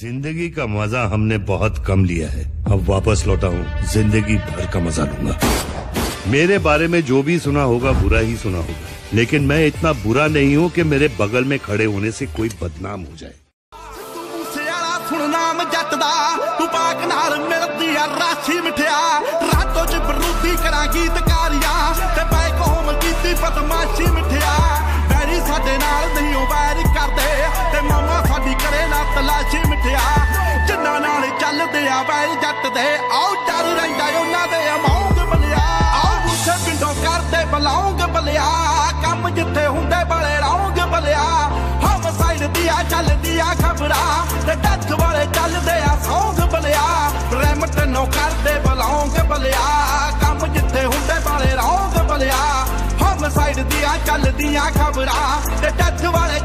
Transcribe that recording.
ज़िंदगी का मज़ा हमने बहुत कम लिया है। अब वापस लौटा हूँ। ज़िंदगी भर का मज़ा लूँगा। मेरे बारे में जो भी सुना होगा, बुरा ही सुना होगा। लेकिन मैं इतना बुरा नहीं हूँ कि मेरे बगल में खड़े होने से कोई बदनाम हो जाए। तू तू पाक नाल मिलती राशि मिठिया। ਚੱਲਦੇ ਵੈਰ ਜੱਟ ਦੇ। ਆਉ ਡਰ ਰਹਿੰਦਾ ਉਹਨਾਂ ਦੇ ਅਮਾਉਂਗ ਬਲਿਆ ਆਉ ਗੁੱਸੇ ਪਿੰਡੋਂ ਕਰਦੇ ਬਲਾਉਂਗ ਬਲਿਆ। ਕੰਮ ਜਿੱਥੇ ਹੁੰਦੇ ਬਲੇ ਰੌਂਗ ਬਲਿਆ। ਹਮ ਸਾਈਡ ਦੀਆਂ ਚੱਲਦੀਆਂ ਖਬਰਾਂ, ਤੇ ਡੱਥ ਵਾਲੇ ਚੱਲਦੇ ਆ ਸੌਂਗ ਬਲਿਆ। ਰਹਿਮਤ ਨੋ ਕਰਦੇ ਬਲੌਂਗ ਬਲਿਆ। ਕੰਮ ਜਿੱਥੇ ਹੁੰਦੇ ਬਾਲੇ ਰੌਂਗ ਬਲਿਆ। ਹਮ ਸਾਈਡ ਦੀਆਂ ਚੱਲਦੀਆਂ ਖਬਰਾਂ, ਤੇ ਡੱਥ ਵਾਲੇ